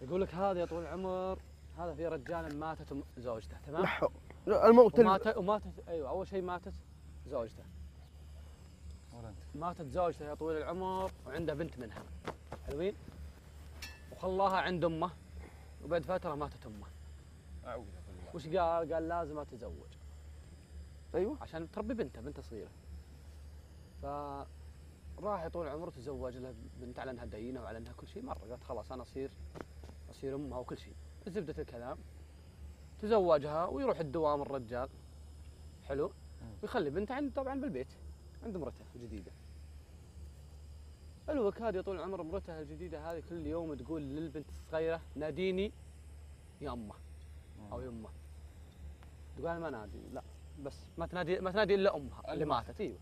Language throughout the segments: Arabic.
يقول لك هذا يا طويل العمر هذا في رجال ماتت زوجته تمام؟ لحو. الموت ال- وماتت وماتت أيوه أول شيء ماتت زوجته. ماتت زوجته يا طويل العمر وعنده بنت منها. حلوين؟ وخلاها عند أمه وبعد فترة ماتت أمه. أعوذ بالله. وش قال؟ قال لازم أتزوج. أيوه. عشان تربي بنته بنته صغيرة. ف راح يا طول عمره تزوج له بنت على إنها دينة وعلى إنها كل شيء مرة. قالت خلاص أنا أصير اصير امها وكل شيء. زبدة الكلام. تزوجها ويروح الدوام الرجال. حلو؟ ويخلي بنته عند طبعا بالبيت عند مرته الجديدة. الوكاد يا طول العمر مرته الجديدة هذه كل يوم تقول للبنت الصغيرة ناديني يا امه أو يمه تقول أنا ما نادي لا بس ما تنادي ما تنادي إلا أمها اللي ماتت. أيوه.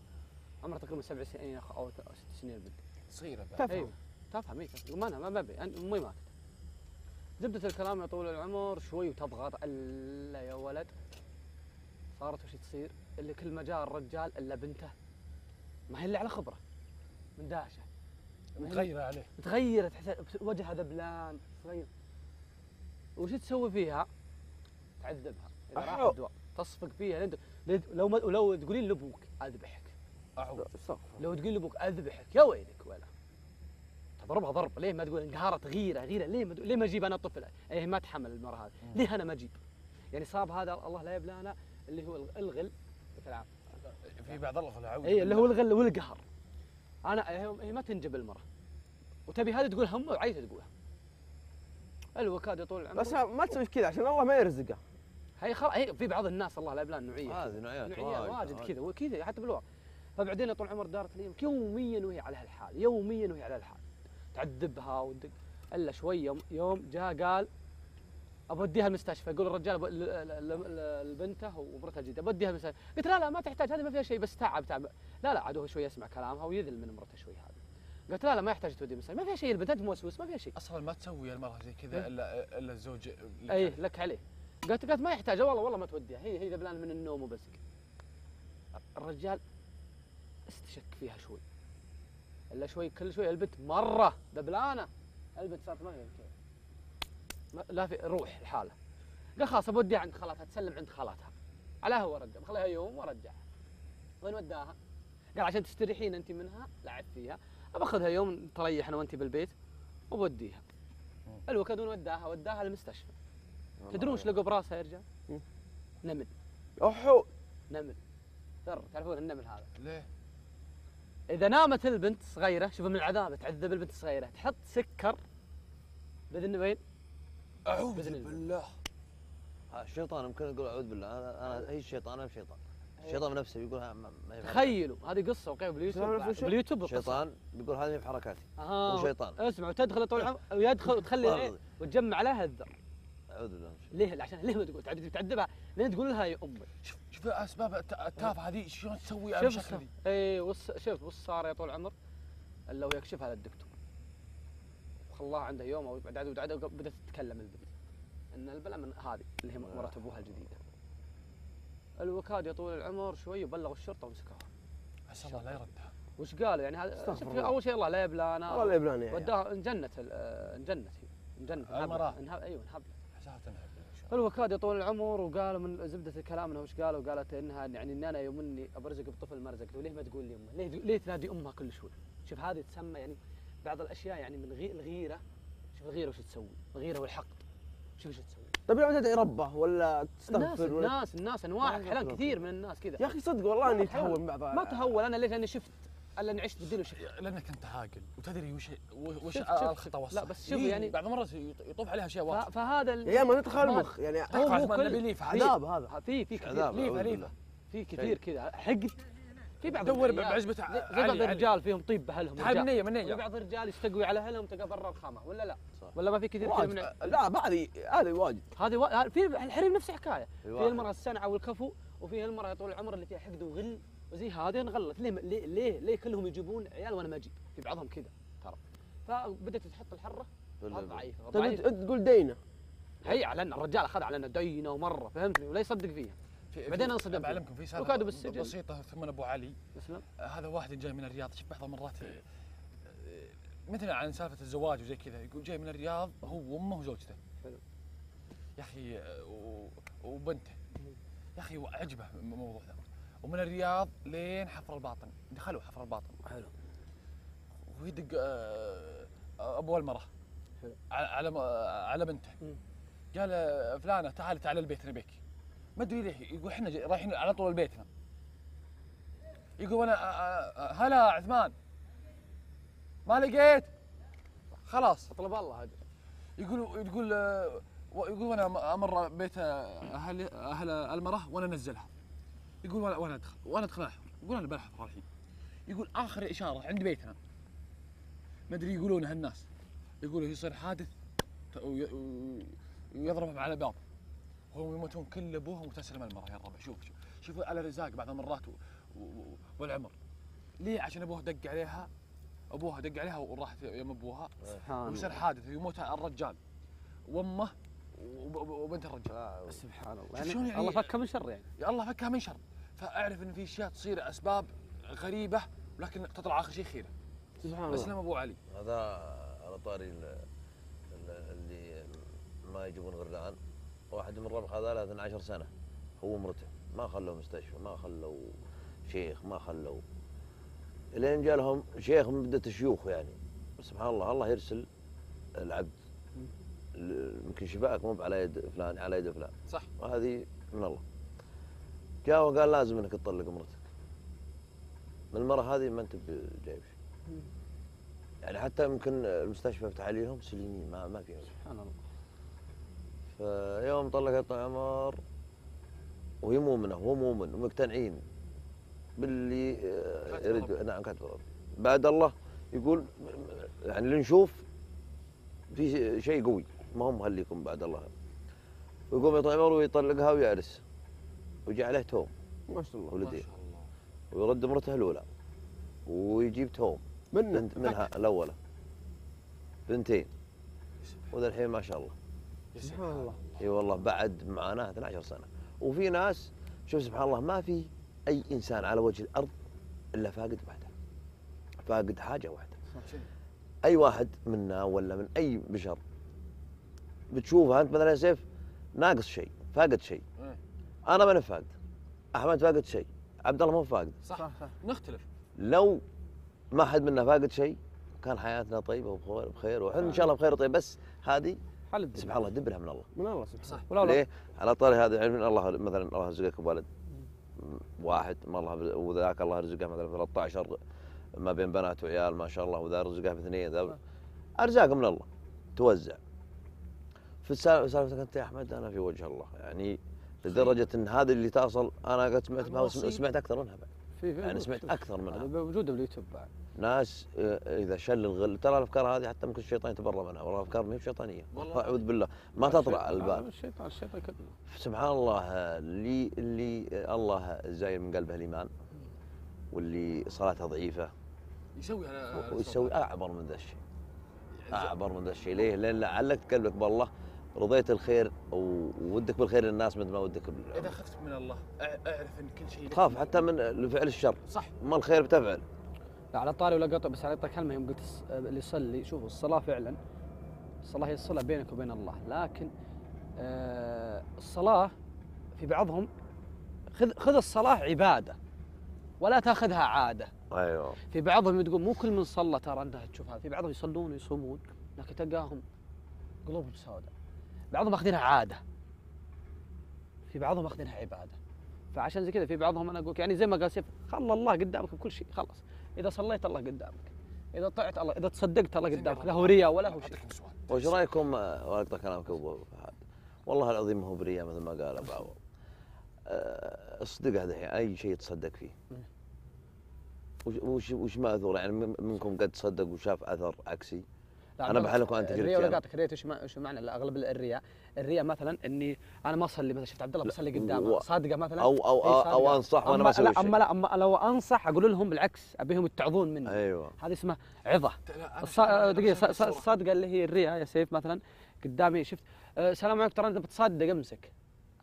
عمرها تقريبا سبع سنين أو ست سنين البنت صغيرة بعد. تفهم. أيوه. تفهم اي تفهم. ما أنا ما أنا- أمي ماتت. زبدة الكلام يا طول العمر شوي وتضغط. ألا يا ولد صارت وش تصير؟ اللي كل ما جاء الرجال إلا بنته. ما هي الا على خبرة. مندهشة. متغيرة عليه. تغيرت حس- وجهها ذبلان صغير وش تسوي فيها؟ تعذبها. إذا راح. الدواء. تصفق فيها. لين- لو ما لو تقولين لأبوك أذبحك. أعوذ استغفر لو تقول لأبوك أذبحك. يا ويلك ولا. تضربها ضرب ليه ما تقول انقهرت غيره غيرة ليه ما ليه ما أجيب أنا طفل إيه ما تحمل المراه هذه. ليه أنا ما أجيب؟ يعني صاب هذا الله لا يبلانا اللي هو الغل الكلام في بعض اعوذ اي اللي هو. الغل والقهر. أنا هي هي ما تنجب المرأة. وتبي هذه تقول هم وعايزه تقولها. الوكاد يطول العمر بس ما تسوي كذا عشان الله ما يرزقه. هي خلاص هي في بعض الناس الله لا يبلان نوعيه هذه نوعيات نوعيه واجد كذا وكذا حتى بالواقع فبعدين طول العمر دارت الأيام يوميا وهي على هالحال يوميا وهي على هالحال. تعذبها وتدق إلا شوي يوم, جاء قال اوديها المستشفى. يقول الرجال لبنته ومرته الجديده بوديها المستشفى. قلت لا لا ما تحتاج هذه ما فيها شيء بس تعب تعب. لا لا عاد هو شوي يسمع كلامها ويذل من مرته شوي هذا قلت لا لا ما يحتاج تودي المستشفى. ما فيها شيء البنت أنت موسوس ما فيها شيء. أصلا ما تسوي المرأة زي إيه. كذا الا إلا الزوج اي لك عليه. قالت قالت ما يحتاج. والله والله ما توديها. هي هي ذبلان من النوم وبس. الرجال استشك فيها شوي. إلا شوي كل شوي البنت مرة. ذبلانه البنت صارت ما كذا لا في روح لحالها قال خلاص بوديها عند خالتها تسلم عند خالتها على هو رجع. خليها يوم ورجعها وين وداها؟ قال عشان تستريحين أنت منها لعب فيها. باخذها يوم تريح أنا وأنت بالبيت وبوديها الوكاد وين وداها؟ وداها المستشفى. تدرون وش لقوا براسها يا رجال؟ نمل. أوحو. نمل. ذر تعرفون النمل هذا. ليه؟ إذا نامت البنت صغيرة شوفوا من العذاب تعذب البنت الصغيره تحط سكر بإذن وين؟ أعوذ بإذن الله. بالله الشيطان يمكن يقول أعوذ بالله أنا أنا هي الشيطان أنا شيطان الشيطان بنفسه يقول ها- ما. تخيلوا هذه قصة وقيل باليوتيوب باليوتيوب. الشيطان بيقول هذه في حركاتي آه. هو شيطان. اسمع وتدخل طول العمر ويدخل وتخلي. العين وتجمع عليها الذر أعوذ بالله. ليه؟ عشان ليه ما تقول؟ تعذب- تعذبها. لين تقول لها يا أمي؟ شوف شوف أسباب الت- التافهه هذه شلون تسوي على شوف ذي اي وص... شوف وش صار يا طول العمر. الا ويكشفها للدكتور وخلاها عنده يوم أو بعد عدد عدد بدأت تتكلم البنت. إن البلاء من هذه اللي هي مرات أبوها الجديدة. الوكاد يا طول العمر شوي وبلغوا الشرطة ومسكوها عسى الله لا يردها. وش قالوا يعني؟ هذا. أول شيء الله لا يبلانا والله يبلاني يا عيال. وداها انجنت ال- انجنت هي انجنت انهب- أيوه انهبلت. فالوكاد يا طول العمر وقالوا من زبدة الكلام انها وش قالوا؟ قالت إنها يعني ان أنا يوم إني أبرزق بطفل ما رزقته ليه ما تقول لي أمه؟ ليه ليه تنادي أمها كل شوي؟ شوف هذه تسمى يعني بعض الأشياء يعني من غي- الغيرة شوف الغيرة وش تسوي؟ الغيرة والحقد شوف وش تسوي؟ طيب لو تدعي ربه ولا الناس تستغفر ولا الناس الناس أنواع أحيانا. كثير من الناس كذا يا أخي صدق والله إني من بعض ما تهول أنا ليش؟ لأني شفت ألا اني عشت بالدين وشفت لأنك أنت عاقل وتدري وش وش الخطا لا، والصح بس شوف إيه، يعني- بعض المرات يط- يطوف عليها أشياء واضحه فهذا ال- يا ما ندخل المخ يعني هو مو كل- النبي ليف عذاب هذا في في كثير ليفه ليفه. في كثير كذا حقد في بعض دور بعزبة زي- علي- بعض. الرجال فيهم طيب بأهلهم تعال رجال. من نية من وفي نية بعض الرجال يستقوي على أهلهم تقى برا الخمه ولا لا؟ صح. ولا ما في كثير. من لا بعد هذا واجد هذه و... في الحريم نفس الحكاية في في واحد. المرأة السنعه والكفو وفي المرأة طول العمر اللي فيها حقد وغل وزي هذه انغلت ليه ليه ليه, ليه كلهم يجيبون عيال وأنا ما أجيب؟ في بعضهم كذا ترى. فبدأت تحط الحرة. بالله. ضعيف. طيب تقول دينه هي على ان الرجال أخذ على انه دينه ومرة فهمتني؟ ولا يصدق فيها. في- بعدين أنصدم. بعلمكم في سالفه بالسجن. بسيطة ثم أبو علي. اسلم. آه، هذا واحد جاي من الرياض. شوف بعض المرات آه، مثل عن سالفة الزواج وزي كذا يقول جاي من الرياض هو وأمه وزوجته. حلو. يا أخي آه، وبنته. يا أخي عجبه الموضوع ذا ومن الرياض لين حفر الباطن. دخلوا حفر الباطن. حلو. ويدق آه، أبو المرة. حلو. على على على بنته. قال آه، فلانة تعالي تعالي البيت نبيك. ما أدري ليه يقول إحنا رايحين على طول بيتنا يقول أنا آه، آه، هلا عثمان. ما لقيت. خلاص. أطلب الله أجل يقول يقول آه، يقول أنا أمر بيت أهل أهل المرة وأنا أنزلها. يقول وأنا وأنا ادخل وأنا أدخل احفر يقول أنا بحفر الحين يقول آخر إشارة عند بيتنا. ما أدري يقولونها الناس يقولوا يصير حادث ويضربهم على باب هم يموتون كل أبوهم وتسلم المره يا ربع شوف شوف شوفوا على رزاق بعض المرات و- و- والعمر. ليه؟ عشان أبوه دق عليها. ابوها دق عليها وراحت يم أبوها. سبحان ويصير حادث. ويموت الرجال. وأمه وبنت الرجال. سبحان الله. يعني يعني- الله فكها من شر يعني. يا الله فكها من شر. فأعرف إن في أشياء تصير أسباب غريبة ولكن تطلع آخر شيء خيره سبحان اسلم أبو علي. هذا على طاري ال- ال- اللي ما يجيبون غرلان واحد من الربع هذا له 12 سنة. هو ومرته ما خلوا مستشفى ما خلوا شيخ ما خلوا إلين جاء لهم شيخ من بدة الشيوخ يعني. سبحان الله الله يرسل العبد. ال- يمكن شفاك مو على يد فلان على يد فلان. صح. وهذه من الله. جاء وقال لازم إنك تطلق مرتك. من المرة هذه ما أنت جايب شيء. يعني حتى يمكن المستشفى يفتح عليهم سليمين ما ما فيهم سبحان الله. فيوم طلقت عمر وهي مؤمنه وهو مؤمن ومقتنعين باللي آه، يريد. ربنا. نعم كاتب ربنا. بعد الله يقول يعني اللي نشوف في شيء قوي. ما هم مخليكم بعد الله. ويقوم يطلع عمر ويطلقها ويعرس. ويجي عليه توم. ما شاء الله ما ولدين شاء الله. ويرد مرته الأولى. ويجيب توم. من بنت منها الأولى. بنتين. وذا الحين ما شاء الله. سبحان الله. إي والله بعد معاناة 12 سنة. وفي ناس شوف سبحان الله ما في أي إنسان على وجه الأرض إلا فاقد وحده. فاقد حاجة واحدة؟ أي واحد منا ولا من أي بشر بتشوفها أنت مثلا يا سيف ناقص شيء فاقد شيء. إيه. أنا ماني فاقد. أحمد فاقد شيء. عبد الله مو فاقد. صح. صح. نختلف. لو ما حد منا فاقد شيء كان حياتنا طيبة وبخير بخير وحنا إن شاء الله بخير وطيب. بس هذه حل سبحان الله دبرها من الله. من الله سبحانه صح. ليه؟ على طاري هذا علم الله مثلا الله يرزقك بولد. واحد ما الله وذاك الله يرزقه مثلا 13 ما بين بنات وعيال ما شاء الله وذا رزقه باثنين ذا أرزاق من الله. توزع. في سالفتك أنت يا أحمد أنا في وجه الله يعني لدرجة إن هذه اللي تصل أنا قد سمعت الوصية. سمعت أكثر منها بعد. في في يعني سمعت أكثر منها. موجودة باليوتيوب بعد. ناس آه، إذا شل الغل ترى الأفكار هذه حتى ممكن الشيطان يتبرى منها والله افكار ما هي بشيطانية. والله. أعوذ بالله. ما تطلع على الشيطان- البال الشيطان الشيطان كذب. سبحان الله اللي اللي الله زايل من قلبه الإيمان واللي صلاته ضعيفة. يسوي على ويسوي أعبر من ذا الشيء. أعبر من ذا الشيء. ليه؟ لأن علقت قلبك بالله. رضيت الخير وودك بالخير للناس مثل ما ودك بال- إذا خفت من الله أعرف إن كل شيء لك. تخاف حتى من فعل الشر. صح. ما الخير بتفعل. لا على طاري ولا قطع بس على طاري كلمة يوم قلت اللي يصلي. شوفوا الصلاة فعلا الصلاة هي الصله بينك وبين الله. لكن آه الصلاة في بعضهم خذ خذ الصلاة عبادة ولا تأخذها عادة. أيوه. في بعضهم تقول مو كل من صلى ترى انها تشوف هذا. في بعضهم يصلون ويصومون لكن تلقاهم قلوبهم سوداء. بعضهم ماخذينها عادة. في بعضهم ماخذينها عبادة. فعشان زي كذا في بعضهم أنا أقول يعني زي ما قال سيف خلى الله قدامك بكل شيء خلاص. إذا صليت الله قدامك إذا طعت الله إذا تصدقت الله قدامك لا هو رياء ولا هو شيء وش رأيكم آه، واقطع كلامك أبو فهد؟ والله العظيم ما هو بريء مثل ما قال أبو عوض. آه، الصدق هذا الحين أي شيء تصدق فيه. وش وش وش ماثور يعني من- منكم قد تصدق وشاف أثر عكسي؟ لا، بحلك وأنت الرياء جريت ولا. قاطعك الرياء وش مع- وش معنى لا، أغلب الرياء؟ الرياء مثلا إني أنا ما أصلي مثلا. شفت عبد الله بصلي و- قدامه. صادقة مثلا؟ أو أو إيه، أو. أو انصح وأنا ما أسوي لا شيء. اما لا اما لو أنصح أقول لهم بالعكس أبيهم يتعظون مني. أيوه. هذه اسمها عظة. دقيقة. الصادقه اللي هي الرياء يا سيف مثلا قدامي. شفت؟ أه سلام عليكم. ترى أنت بتصدق أمسك.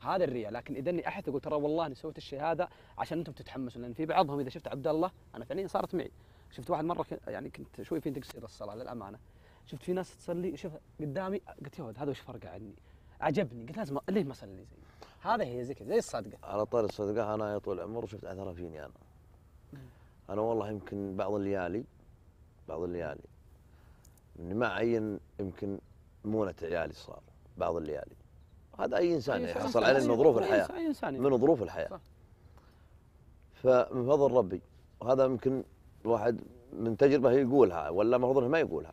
هذا الرياء. لكن إذا إني احد أقول ترى والله اني سويت الشيء هذا عشان أنتم تتحمسون. لأن في بعضهم إذا شفت عبد الله أنا فعليا صارت معي شفت واحد مرة يعني كنت شوي في تقصير الصلاة للأمانة. شفت في ناس تصلي شوف قدامي قلت يا ولد هذا وش فرقه عني؟ عجبني قلت لازم ليه ما اصلي زي؟ هذا هي زي كذا زي الصدقة. على طار الصدقة أنا يا طول العمر شفت أثرها فيني أنا أنا والله يمكن بعض الليالي بعض الليالي إني ما أعين يمكن مونة عيالي صار بعض الليالي. هذا أي إنسان أي يحصل عليه من ظروف أي الحياة إنسان- أي إنسان من ظروف الحياة. صح. فمن فضل ربي وهذا يمكن الواحد من تجربة يقولها ولا المفروض ما يقولها.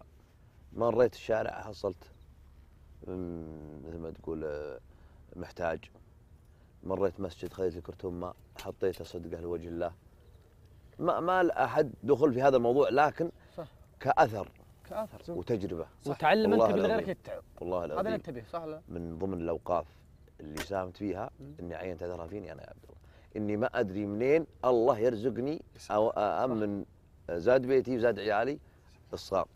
مريت الشارع حصلت مثل ما تقول آه، محتاج. مريت مسجد خذيت لي كرتون ماء حطيته صدقه لوجه الله. ما ما أحد دخل في هذا الموضوع لكن صح. كأثر كأثر صح. وتجربه وتعلم أنت من غيرك. يتعب والله هذا العظيم ننتبه صح ولا من ضمن الأوقاف اللي ساهمت فيها إني عينت أثرها فيني أنا يا عبد الله. إني ما أدري منين الله يرزقني أو امن زاد بيتي وزاد عيالي الصغار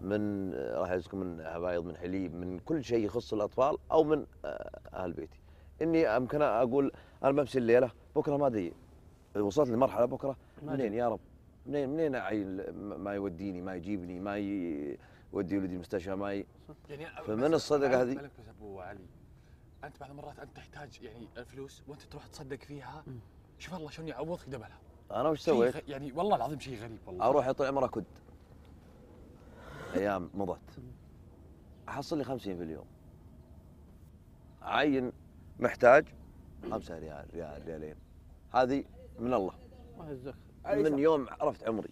من راح يرزقكم من عبايض من حليب من كل شيء يخص الأطفال أو من آه، أهل بيتي. إني يمكن أقول أنا بمشي الليلة بكرة ما أدري وصلت لمرحلة بكرة منين. يا رب؟ منين منين أعيل ما يوديني ما يجيبني ما يودي ولدي المستشفى ما ي... يعني فمن الصدقة هذه- بس أبو علي أنت بعض المرات أنت تحتاج يعني الفلوس وأنت تروح تصدق فيها. شوف الله شلون يعوضك دبلها. أنا وش سويت؟ يعني والله العظيم شيء غريب والله. أروح يا طول عمرك كد. أيام مضت. أحصل لي 50 في اليوم. اعين محتاج خمسة ريال ريال ريالين. هذه من الله. من يوم عرفت عمري.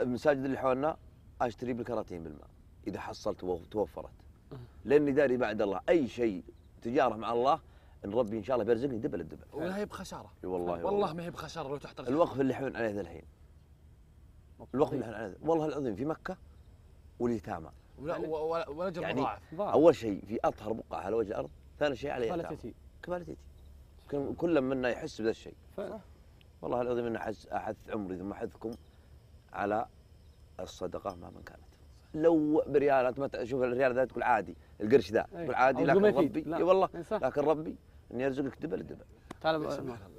المساجد اللي حولنا أشتري بالكراتين بالماء إذا حصلت وتوفرت لأني داري بعد الله. أي شيء تجارة مع الله إن ربي إن شاء الله بيرزقني double ال double. ولا هي بخسارة. إي والله والله. ما هي بخسارة لو تحت الوقف اللي حون عليه ذا الحين. عليه ذا- والله العظيم في مكة واليتامى. اجر يعني مضاعف ضاع أول شيء في أطهر بقعة على وجه الأرض ثاني شيء عليه كفالة يتيم كل- منا يحس بذا الشيء. والله العظيم إني احس أحث عمري ثم أحثكم على الصدقة مهما كانت. لو بريال انت ما ت- شوف الريال ذا تقول عادي القرش ذا أي. تقول عادي أو لكن. ربي لا. إي والله. لكن ربي اني يرزقك double double سبحان الله.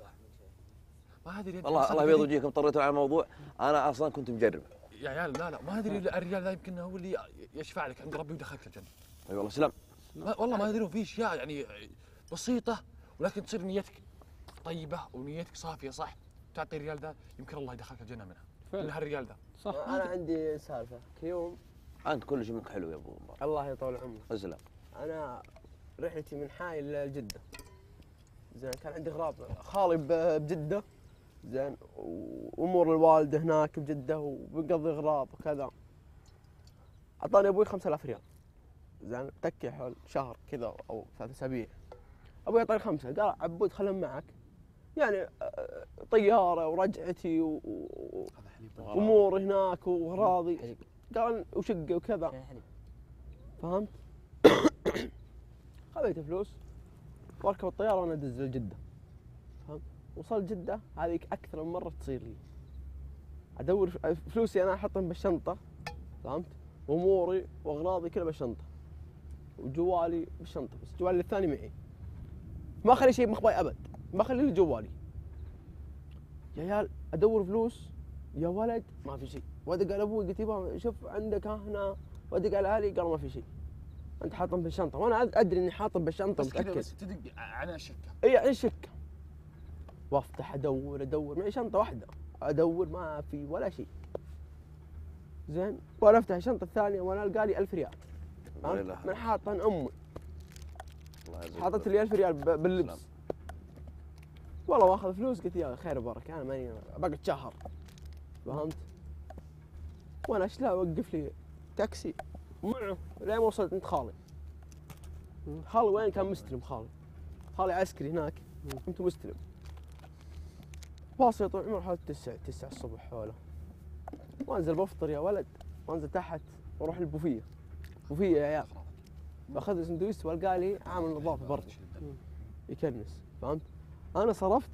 ما أدري والله الله يبيض وجهكم اضطريتوا على الموضوع أنا أصلا كنت مجرب. يا عيال لا لا ما أدري الرجال ذا يمكن هو اللي يشفع لك عند ربي ويدخلك الجنة. أي والله سلام. ما والله ما أدري في أشياء يعني بسيطة ولكن تصير نيتك طيبة ونيتك صافية صح؟ تعطي الريال ذا يمكن الله يدخلك الجنة منها. من هالريال ذا. صح. أنا عندي سالفة. كيوم أنت كل شيء منك حلو يا أبو مبارك الله يطول عمرك. اسلم أنا رحلتي من حائل لجده زين كان عندي غراب خالي بجدة. زين وامور الوالده هناك بجدة وبنقضي غراب وكذا. أعطاني أبوي 5000 ريال. زين تكي حول شهر كذا أو ثلاث أسابيع. أبوي أعطاني خمسة قال عبود خلهم معك. يعني آه، طيارة ورجعتي و- و- وأمور هناك واغراضي قال وشقة وكذا. فهمت؟ خذيت فلوس واركب الطيارة وأنا أدز لجدة. وصلت جدة هذه أكثر من مرة تصير لي. أدور فلوسي أنا أحطهم بالشنطة فهمت؟ واموري وأغراضي كلها بالشنطة. وجوالي بالشنطة بس جوالي الثاني معي. ما اخلي شيء مخباي أبد ما اخلي لي جوالي. يا عيال أدور فلوس. يا ولد ما في شيء. ودق على أبوي قلت يبا شوف عندك ها هنا. ودق على أهلي قالوا ما في شيء. أنت حاطهم بالشنطة. وأنا أدري إني حاطهم بالشنطة بس كذا متأكد. بس تدق على الشكه اي يعني شكة. وافتح أدور أدور معي شنطة واحدة. أدور ما في ولا شيء. زين؟ وأنا أفتح الشنطة الثانية وأنا ألقى لي 1000 ريال. من حاطه أمي. حاطت لي 1000 ريال باللبس. والله واخذ فلوس قلت يا خير وبركة أنا ماني بقعد شهر. فهمت؟ وأنا إيش لا اوقف لي تاكسي؟ معه لين ما وصلت عند خالي. خالي وين؟ كان مستلم خالي. خالي عسكري هناك. كنت مستلم. واصل يا طول عمر حوالي تسعة تسعة الصبح حوله. وانزل بفطر يا ولد. وانزل تحت وأروح البوفيه بوفيه يا عيال. باخذ سندويش والقى لي عامل نظافة برا يكنس. فهمت؟ أنا صرفت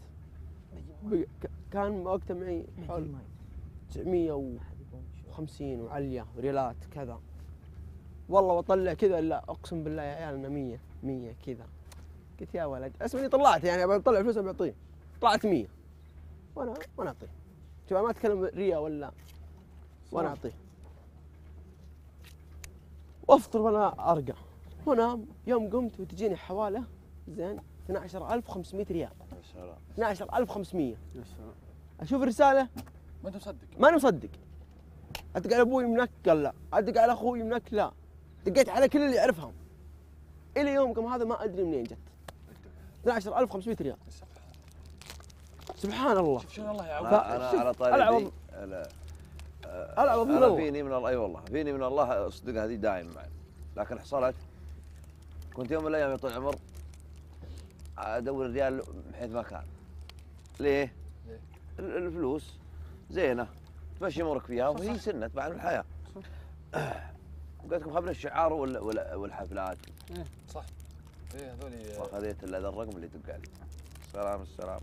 كان وقتها معي حول 950 وعليا وريالات كذا. والله بطلع كذا لا أقسم بالله يا عيال أنا 100 100 كذا. قلت يا ولد أسمعني طلعت يعني أبغى أطلع فلوس ابي اعطيه طلعت 100 وأنا وأنا أعطيه. شوف ما أتكلم ريا ولا وأنا أعطيه. وأفطر وأنا أرقى. وانام يوم قمت وتجيني حوالة زين 12500 ريال. يا سلام. 12500 يا سلام. أشوف الرسالة؟ ما أنت مصدق ماني مصدق. ادق على أبوي منك قال لا. ادق على أخوي منك لا. دقيت على كل اللي يعرفهم إلى يومكم هذا ما أدري منين جت. 12500 ريال. سبحان الله. شوف شلون الله يعوض ف- أنا على طاري العوض. العوض من الله فيني من الله أي والله فيني من الله الصدق هذه دايم معي لكن حصلت كنت يوم من الأيام يا طويل العمر أدور الريال من حيث ما كان. ليه؟ ليه؟ ال- الفلوس زينة تمشي أمورك فيها وهي سنة بعد الحياة. قلت لكم خبر الشعار وال- وال- والحفلات. صح. إيه هذول واخذت إلا هذا الرقم اللي دق علي سلام السلام.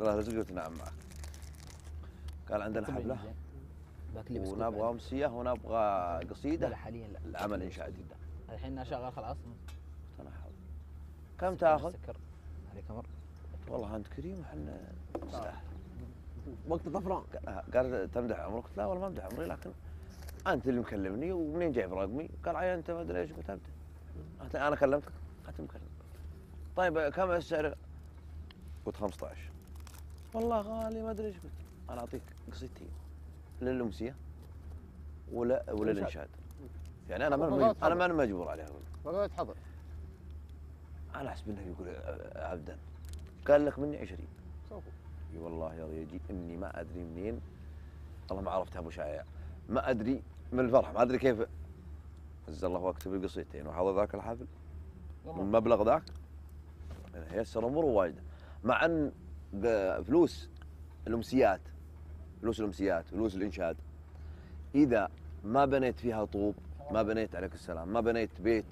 الله رزقي قلت نعم معك قال عندنا حفله بسكوت ونبغى. امسيه ونبغى قصيدة. لا حاليا لا. العمل إنشاء جدا. الحين أنا شغال خلاص. أنا حاضر. كم تأخذ؟ سكر. عليك أمر. والله انت كريم وحنا نستاهل وقت الظفران قال تمدح عمرك؟ قلت لا والله ما أمدح عمري لكن أنت اللي مكلمني ومنين جايب رقمي؟ قال عيان أنت ما أدري إيش قلت أبدأ. أنا كلمتك؟ قلت مكلم. طيب كم السعر؟ قلت 15 والله غالي ما أدري إيش قلت أنا أعطيك قصيدتين للامسيه ولا ولا الإنشاد. يعني أنا ما أنا ما مجبور عليها. فقلت حضر. أنا احسب انه يقول آه، عبدا قال لك مني 20 شوفوا. إي والله يا ريجي إني ما أدري منين. والله ما عرفت أبو شايع. ما أدري من الفرح ما أدري كيف. عز الله واكتب القصيدتين وحضر ذاك الحفل. المبلغ ذاك. يسر امور وايده مع أن ق- فلوس الأمسيات فلوس الأمسيات فلوس الإنشاد. إذا ما بنيت فيها طوب ما بنيت عليك السلام ما بنيت بيت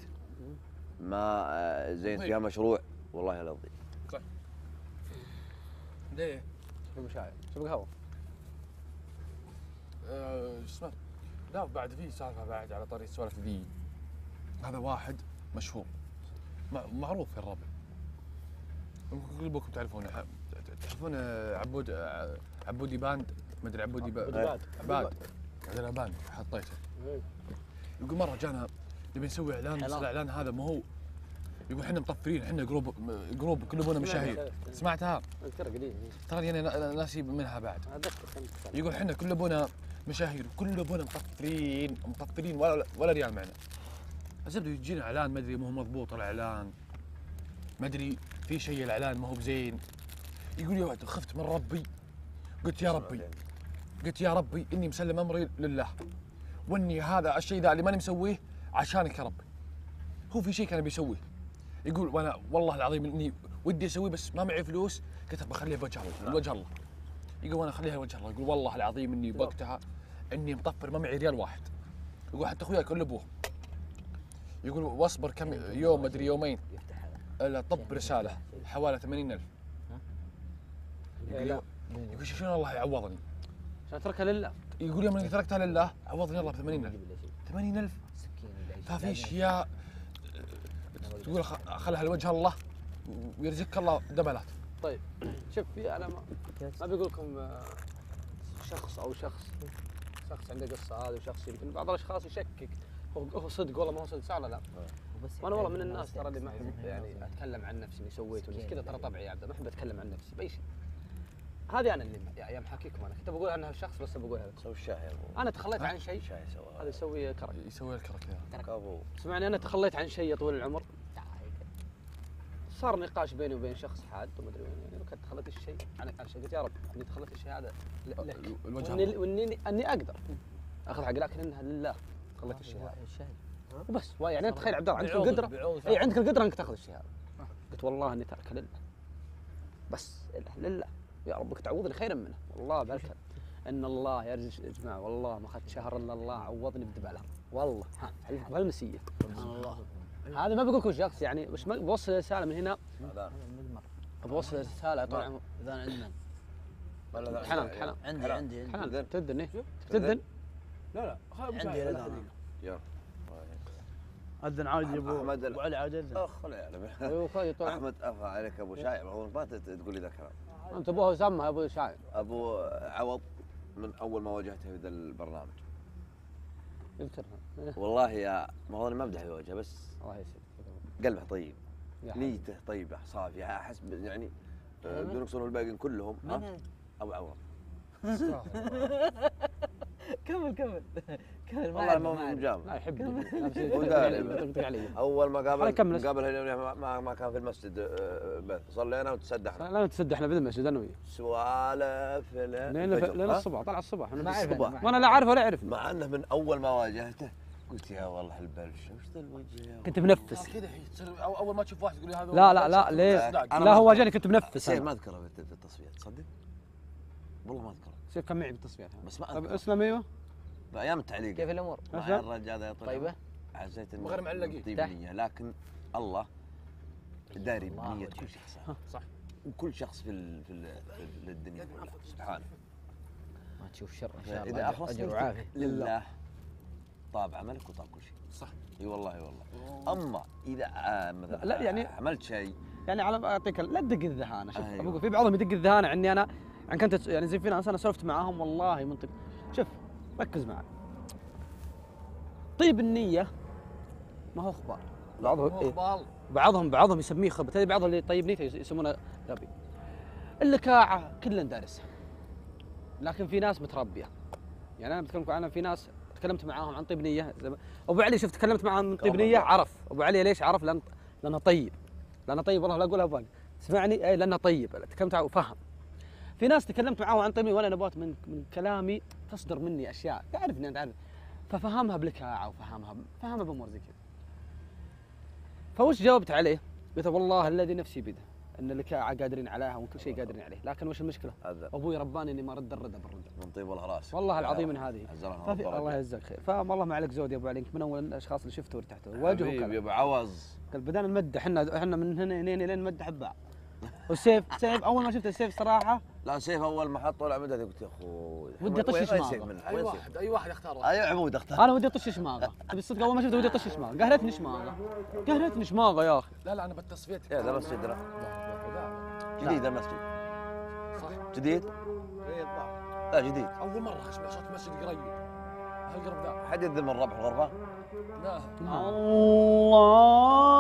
ما آه، زينت فيها مشروع والله لا تضيع ليه؟ شوف مشاعر؟ شوف قهوه آه، شو اسمه؟ لا بعد في سالفة بعد على طريق السوالف ذي. هذا واحد مشهور مع- معروف في الربع. كلكم تعرفونه. ح- تعرفون آه، عبود آه، عبودي باند؟ ما أدري عبودي با- بعد باند. عندنا باند. حطيته. يقول مرة جانا نبي نسوي إعلان بس إعلان. الإعلان هذا ما هو. يقول إحنا مطفرين إحنا group group كلنا مشاهير. سمعتها؟ أذكر قديم ترى أنا نا- ناسي منها بعد. يقول إحنا كلبونا مشاهير وكلبونا مطفرين مطفرين ولا ولا ريال معنا. الزبده يجينا إعلان ما أدري ما هو مضبوط الإعلان. ما أدري في شيء الإعلان ما هو بزين. يقول يا ولد خفت من ربي. قلت يا ربي قلت يا ربي إني مسلم أمري لله. وإني هذا الشيء ذا اللي ماني مسويه عشانك يا ربي. هو في شيء كان بيسويه. يقول وأنا والله العظيم إني ودي أسويه بس ما معي فلوس. قلت بخليها بوجه الله بوجه الله. يقول وأنا أخليها وجه الله. يقول والله العظيم إني بوقتها إني مطفر ما معي ريال واحد. يقول حتى اخوياي كل أبوه. يقول واصبر كم يوم مدري يومين. إلا طب رسالة حوالي 80000 يقول لا. يقول شلون الله يعوضني؟ عشان تركها لله. يقول يوم اني تركتها لله عوضني الله ب 80000 جيب لي شيء 80000 سكين ولا شيء ففي أشياء تقول خ- خلها لوجه الله ويرزقك الله دبلات طيب شوف في أنا ما, ما بقول لكم آه، شخص أو شخص. شخص عنده قصة هذه وشخص يمكن بعض الأشخاص يشكك. هو هو صدق والله ما هو صدق صح ولا لا؟ وأنا والله من الناس ترى اللي ما احب يعني. أتكلم عن نفسي اني سويت وإني مسكين كذا ترى. طبعي يا عبد ما أحب أتكلم عن نفسي بأي شيء. هذه أنا اللي يا يا محاكيكم أنا كنت بقول عنها شخص بس بقولها. لك سوي الشاي يا أبو. أنا تخليت عن شيء. الشاي سوى. هذا يسوي كرك. يسوي لك كذا كابو سمعني أنا تخليت عن شيء يا طويل العمر. صار نقاش بيني وبين شخص حاد وما أدري وين يعني كنت تخليت الشيء. عن عن شيء قلت يا رب إني تخليت الشيء هذا ل- لك. الوجه واني. واني إني أقدر. أخذ حق لكن إنها لله. تخليت الشيء هذا. وبس. يعني تخيل عبد الله عندك القدره اي عندك القدرة إنك تاخذ الشيء هذا. قلت والله إني تاركه لله. بس لله لله. يا ربك تعوضني خيرا منه. والله بالكل إن الله يا جماعة والله ما أخذت شهر إلا الله عوضني بدبلة. والله ها بهالمسيه سبحان الله. هذا ما بقول لكم شخص يعني بس ما- بوصل رسالة من هنا. بوصل رسالة عمري اذا عندنا ولا لا حنان حنان عندي. عندي عندي. حنان تدن إيه تدن. لا لا. عندي يلا اذن عادي يا أبو. أحمد ال- ابو علي عادي اذن اخ لا يعلم أحمد افا عليك أبو شايع ما تقول لي ذا الكلام أنت أبوه سمها أبو شاعر أبو عوض من أول ما واجهته في ذا البرنامج. والله يا ما هو أنا ما امدح في وجهه بس الله يسعدك. قلبه طيب. نيته طيبه صافيه أحس يعني من؟ بدون قصور الباقيين كلهم ها؟ أبو عوض. كمل كمل. كمل والله أعرف. مجامل لا. يطقطق علي. أول ما قابل. قابل ما, ما, كان في المسجد آه، بث صلينا وتسدحنا لا نتسدح إحنا في المسجد أنا وياه. سوالف لين؟ الصبح طلع الصبح. أعرف الصبح. وأنا لا عارفه ولا يعرفني مع أنه من أول ما واجهته قلت يا والله البلشه وش ذا الوجه يا كنت منفس. كذا هي تصير. أو- أول ما تشوف واحد تقول لي هذا لا لا لا ليه؟ لا هو. جاني كنت منفس. ما أذكره في في التصفيات تصدق؟ والله ما أذكره. سيف كان معي بالتصفيات بس ما طيب أذكره. اسلم أيوه. بأيام التعليق. كيف الأمور؟ مع؟ الرجال هذا طيبة؟ حسيت إنه غير معلقين. لكن الله داري بنية. كل شخص. صح. وكل شخص في ال في, ال في الدنيا كلها. سبحانه ما تشوف شر إن شاء الله. اذا أخلصت وعافية. لله طاب عملك وطاب كل شيء. صح. إي والله إي والله. أما إذا آه مثلا لا، يعني- عملت شيء. يعني على اعطيك لا تدق الذهانة. شوف أيوة. أبوك في بعضهم يدق الذهانة. عني أنا يعني كنت يعني زي في ناس أنا سولفت معاهم والله منطق. شوف ركز معي. طيب النية ما هو أخبار؟ بعضهم إيه؟ اقبال بعضهم بعضهم يسميه خبث هذه بعض اللي طيب نيته يس- يسمونه غبي. اللكاعة كلنا ندارسها لكن في ناس متربية. يعني أنا بتكلم أنا في ناس تكلمت معاهم عن طيب ما- أبو علي شفت تكلمت معاه عن طيب الله. عرف. أبو علي ليش عرف؟ لأن لأنه طيب. لأنه طيب والله لا أقولها باقي اسمعني اي لأنه طيب. تكلمت وفهم. في ناس تكلمت معاهم عن نيه وأنا نبات من من كلامي تصدر مني أشياء. تعرفني انت عارف ففهمها بلكاعة وفهمها فهمها بأمور زي كذا. فوش جاوبت عليه؟ قلت والله الذي نفسي بيده إن الكاعه قادرين عليها وكل شيء قادرين عليه. لكن وش المشكلة؟ أبوي رباني إني ما رد الرده بالرجل من طيب والراس والله العظيم من هذه. ففي الله يجزاك خير. فوالله ما عليك زود يا أبو علي من أول الأشخاص اللي شفته وارتحت له وجهه يا أبو عوز. قال بدانا نمدح إحنا إحنا من هنا هنا لين نمدح ببعض والسيف سيف أول ما شفت السيف صراحة لا سيف أول ما حط طلع مدى قلت يا أخوي ودي وين؟ شماغه. أي؟ واحد أي واحد اختار واحد أيوه عمود اختار أنا ودي أطش شماغه تبي الصدق أول ما شفته ودي أطش شماغه قهرتني شماغه قهرتني شماغه يا أخي. لا لا أنا بالتصفيات يا ذا مسجدنا لا، جديد المسجد صح. جديد؟ لا جديد. أول مرة اسمع صوت مسجد قريب. هالقرب ذا. حدد من ربح الغرفة؟ لا. الله!